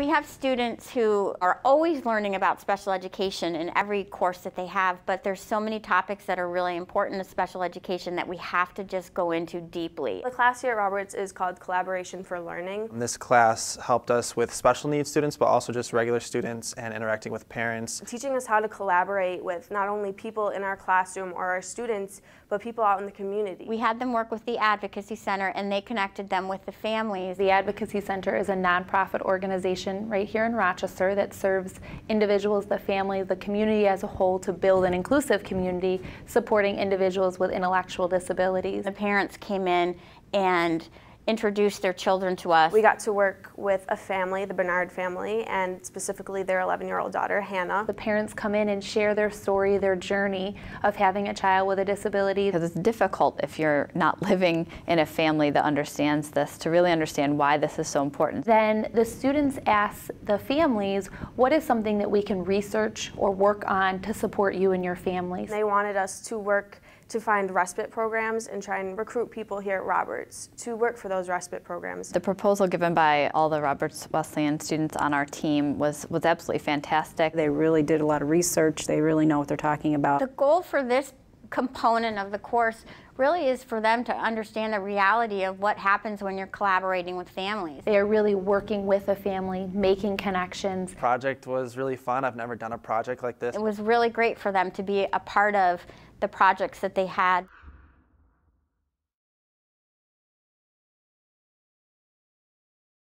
We have students who are always learning about special education in every course that they have, but there's so many topics that are really important to special education that we have to just go into deeply. The class here at Roberts is called Collaboration for Learning. This class helped us with special needs students, but also just regular students and interacting with parents. Teaching us how to collaborate with not only people in our classroom or our students, but people out in the community. We had them work with the Advocacy Center and they connected them with the families. The Advocacy Center is a nonprofit organization right here in Rochester that serves individuals, the family, the community as a whole to build an inclusive community supporting individuals with intellectual disabilities. The parents came in and introduced their children to us. We got to work with a family, the Bernard family, and specifically their 11-year-old daughter, Hannah. The parents come in and share their story, their journey of having a child with a disability. Because it's difficult if you're not living in a family that understands this to really understand why this is so important. Then the students ask the families, what is something that we can research or work on to support you and your families? They wanted us to work to find respite programs and try and recruit people here at Roberts to work for those respite programs. The proposal given by all the Roberts Wesleyan students on our team was, was absolutely fantastic. They really did a lot of research. They really know what they're talking about. The goal for this component of the course really is for them to understand the reality of what happens when you're collaborating with families. They are really working with a family, making connections. Project was really fun. I've never done a project like this. It was really great for them to be a part of the projects that they had.